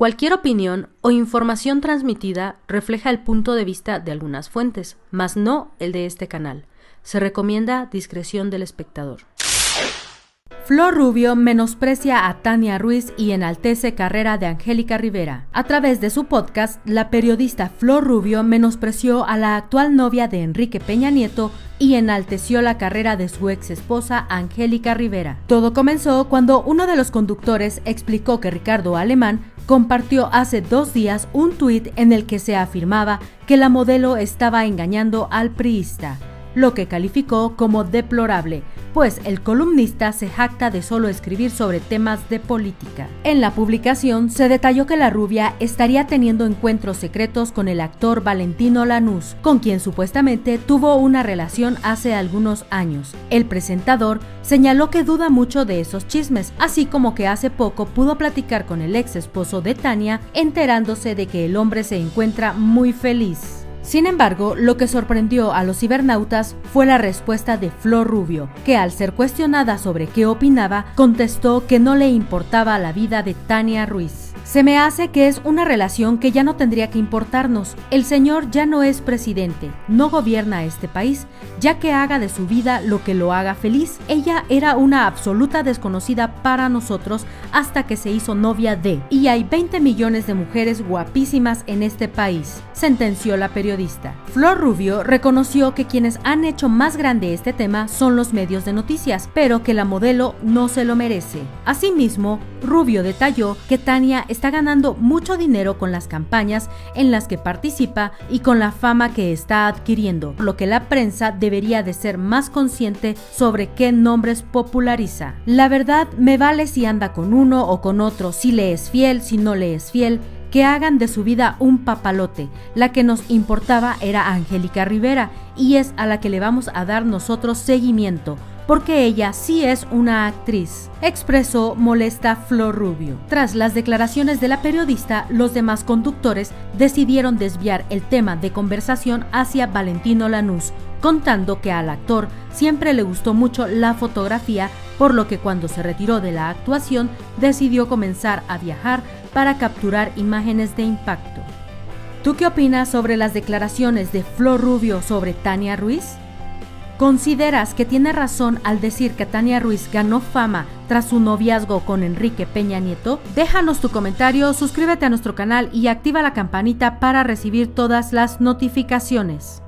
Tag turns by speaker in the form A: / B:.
A: Cualquier opinión o información transmitida refleja el punto de vista de algunas fuentes, mas no el de este canal. Se recomienda discreción del espectador. Flor Rubio menosprecia a Tania Ruiz y enaltece carrera de Angélica Rivera. A través de su podcast, la periodista Flor Rubio menospreció a la actual novia de Enrique Peña Nieto y enalteció la carrera de su ex esposa Angélica Rivera. Todo comenzó cuando uno de los conductores explicó que Ricardo Alemán compartió hace dos días un tuit en el que se afirmaba que la modelo estaba engañando al priista lo que calificó como deplorable, pues el columnista se jacta de solo escribir sobre temas de política. En la publicación se detalló que la rubia estaría teniendo encuentros secretos con el actor Valentino Lanús, con quien supuestamente tuvo una relación hace algunos años. El presentador señaló que duda mucho de esos chismes, así como que hace poco pudo platicar con el ex esposo de Tania, enterándose de que el hombre se encuentra muy feliz. Sin embargo, lo que sorprendió a los cibernautas fue la respuesta de Flor Rubio, que al ser cuestionada sobre qué opinaba, contestó que no le importaba la vida de Tania Ruiz. Se me hace que es una relación que ya no tendría que importarnos. El señor ya no es presidente, no gobierna este país, ya que haga de su vida lo que lo haga feliz. Ella era una absoluta desconocida para nosotros hasta que se hizo novia de. Y hay 20 millones de mujeres guapísimas en este país, sentenció la periodista. Flor Rubio reconoció que quienes han hecho más grande este tema son los medios de noticias, pero que la modelo no se lo merece. Asimismo, Rubio detalló que Tania está ganando mucho dinero con las campañas en las que participa y con la fama que está adquiriendo, por lo que la prensa debería de ser más consciente sobre qué nombres populariza. La verdad me vale si anda con uno o con otro, si le es fiel, si no le es fiel, que hagan de su vida un papalote. La que nos importaba era Angélica Rivera y es a la que le vamos a dar nosotros seguimiento porque ella sí es una actriz, expresó molesta Flor Rubio. Tras las declaraciones de la periodista, los demás conductores decidieron desviar el tema de conversación hacia Valentino Lanús, contando que al actor siempre le gustó mucho la fotografía, por lo que cuando se retiró de la actuación decidió comenzar a viajar para capturar imágenes de impacto. ¿Tú qué opinas sobre las declaraciones de Flor Rubio sobre Tania Ruiz? ¿Consideras que tiene razón al decir que Tania Ruiz ganó fama tras su noviazgo con Enrique Peña Nieto? Déjanos tu comentario, suscríbete a nuestro canal y activa la campanita para recibir todas las notificaciones.